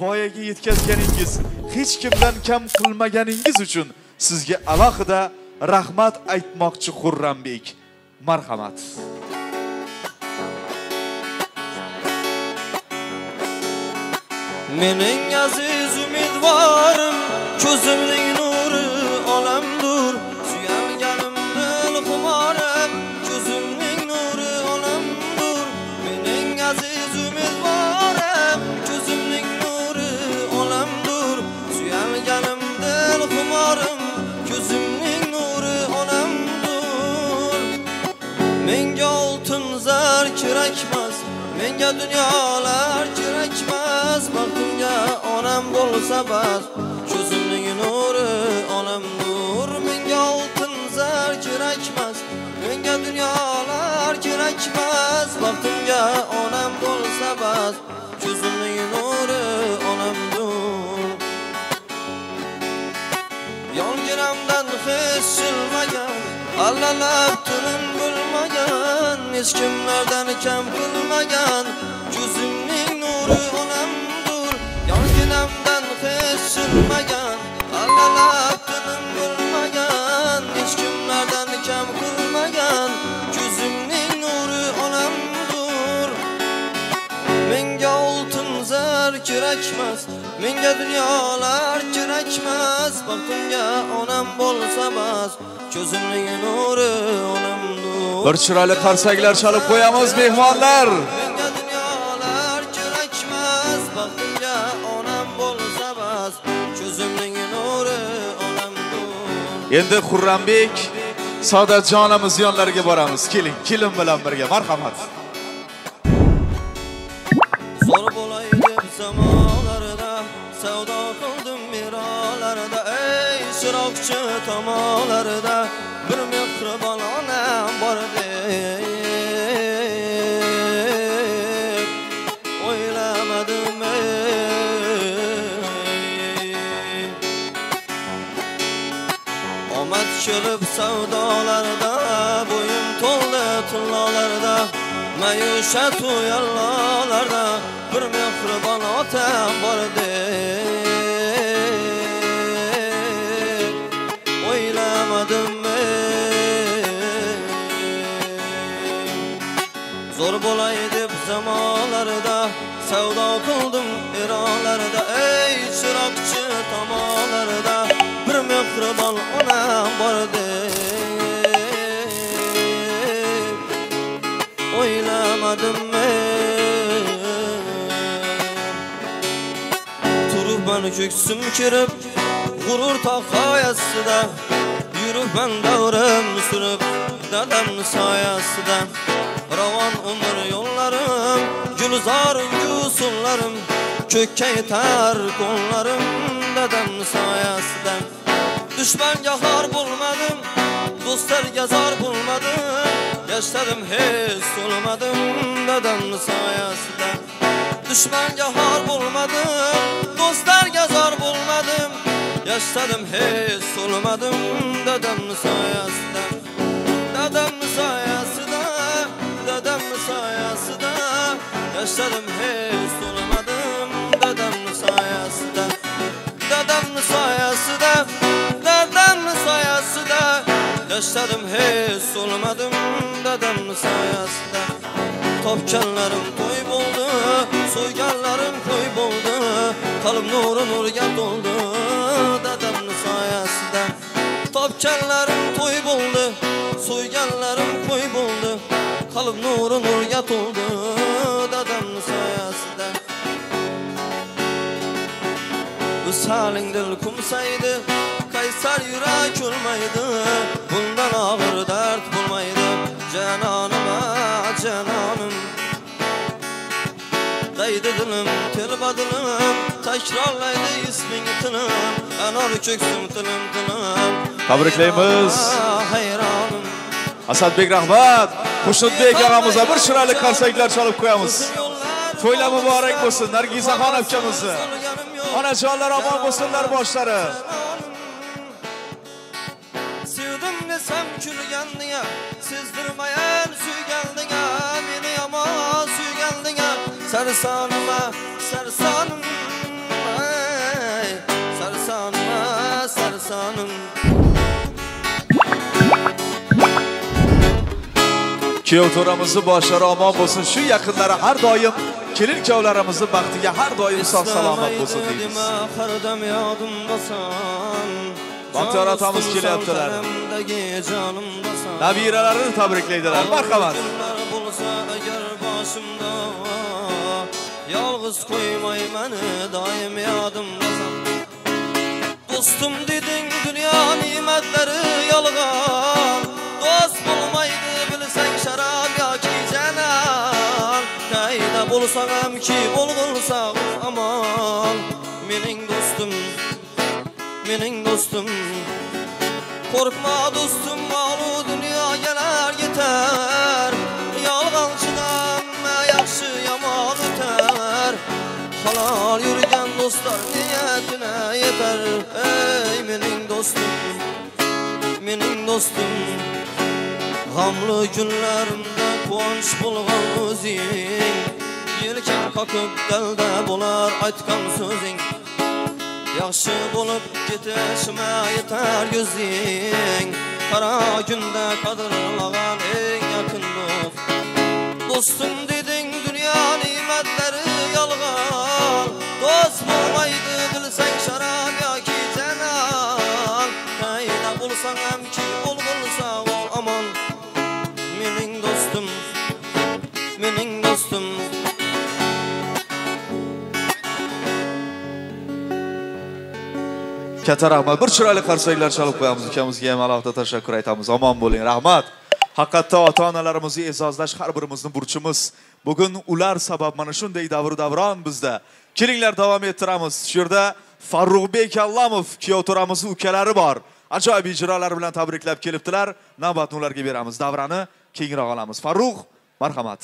voyaga yetkazganingiz hech kimdan kam qilmaganingiz uchun sizga alohida rahmat aytmoqchi Xurrambek. Marhamat. Mening aziz umidvorim ko'zimning nuri olamdur suyanganimdin xumorim ko'zimning nuri olamdur Mening aziz zar kerakmas Menga dunyolar kerakmas Baxtimga onam bo'lsa bas. Ko'zimning nuri onam nur. Menga oltin zar kerakmas Menga dunyolar kerakmas Baxtimga onam bo'lsa bas. Ko'zimning nuri onam nur Yonginamdan hech silmagan Allalab tunim Hech kimlardan kam qilmagan Ko'zimning nuri onamdur Yonginamdan hech silmagan Allalab tunim bo'lmagan Hech kimlardan kam qilmagan Ko'zimning nuri onamdur Menga oltin zar kerakmas Menga dunyolar kerakmas Baxtimga onam bas Ko'zimning nuri onamdur Bir chiroyli qarsaklar chalib qo'yamiz mehmonlar. Dunyolar kerakmas Baxtimga onam bo'lsa bas Ko'zimning nuri onamdur Endi Xurrambek Saodatjonimiz yonlariga boramiz. Keling, keling bilan birga. Marhamat. Zor bo'lay deb zamonlarida savdo qildim mirolarida ey chiroqchi tomonlarida bir mehribon onam bor deb o'ylamadim Omad kelib savdolarda bo'yim to'ldi tillolarda mayushat u yallolarda bir mehribon otam bor deb zamonlarida savdo qildim eronlarida ey chiroqchi tomonlarida bir mehribon onam o'ylamadim ey turibman ko'ksim kirib g'urur taqoyasida yuribman davrim surib dadamni soyasida ravon umr yo'llarim gulzor gusullarim ko'kka yetar qo'llarim dadamni soyasida dushmanga xor bo'lmadim do'stlarga zor bo'lmadim yashadim hech to'lmadim dadamni soyasida dushmanga xor bo'lmadim do'stlarga zor bo'lmadim yashadim hech to'lmadim yashadim hech to'lmadim dadamni soyasida dadamni soyasida dadamni soyasida yashadim hech to'lmadim dadamni soyasida topganlarim to'y bo'ldi so'yganlarim qo'y bo'ldi qalb nuri nurga to'ldi dadamni soyasida topganlarim to'y bo'ldi so'yganlarim qo'y bo'ldi qalb nuri nurga to'ldi Usaling dil kumsaydi Qaysar yurak o'lmaydi Bundan og'ir dard bo'lmaydi Janonim ah, janonim Daydi dilim, telba dilim Takrorlaydi isming tilim Anor ko'ksim tilim tilim Tabriklaymiz. Hayronim Asadbek rahmat. Xushnudbek og'amizga bir chiroyli qarsaklar chalib qo'yamiz. To'ylar muborak bo'lsin Nargizaxon akamizni onajonlar omon bo'lsinlar boshlari sevdim desam kulgandinga sezdirmayan suygandinga meni yomon suygandinga sarsonima sarsonim sarsonim sarsonim Kuyov to'ramizni boshlari omon bo'lsin. Shu yaqinlari har doim kelin kuyovlarimizni baxtiga har doim sog' salomat bo'lsin deymiz. Hardam yodimdasan Baxtiyor otamiz kelyaptilar. Nabiralarini tabriklaydilar. Marhamat. Bulsa eğer başımda Yalğız koymay meni nimetleri yalgan Hem ki bulgulsa aman. Mening dostum, mening dostum. Korkma dostum malu dünya geler yeter. Yalgancıdan yaxşı yaman öter. Halal yürüyen dostlar niyetine yeter. Ey mening dostum, mening dostum. Gamlı günlerimde kuvanç bulgan özing Yelken kakıp delde bolar aytkan sözing Yaxşı bolup ketişime yeter gözing Kara günde kadırlagan eng yakın dost. Dostum dedin dünya nimetleri yalgan. Dost bulmaydı Katta rahmat. Bir chiroyli qarsaklar chalib qo'yamiz. Ukamizga ham alohida tashakkur aytamiz. Omon bo'ling. Rahmat. Haqiqatda ota-onalarimizni e'zozlash har birimizning burchimiz. Bugun ular sabab mana shunday davr davron bizda. Kelinglar davom ettiramiz. Shu yerda Farruxbek Allamov kuyov to'ramizni ukalari bor. Ajoyib ijrolar bilan tabriklab kelibdilar. Navbatni ularga beramiz. Davrani kengroq olamiz. Farruh, marhamat.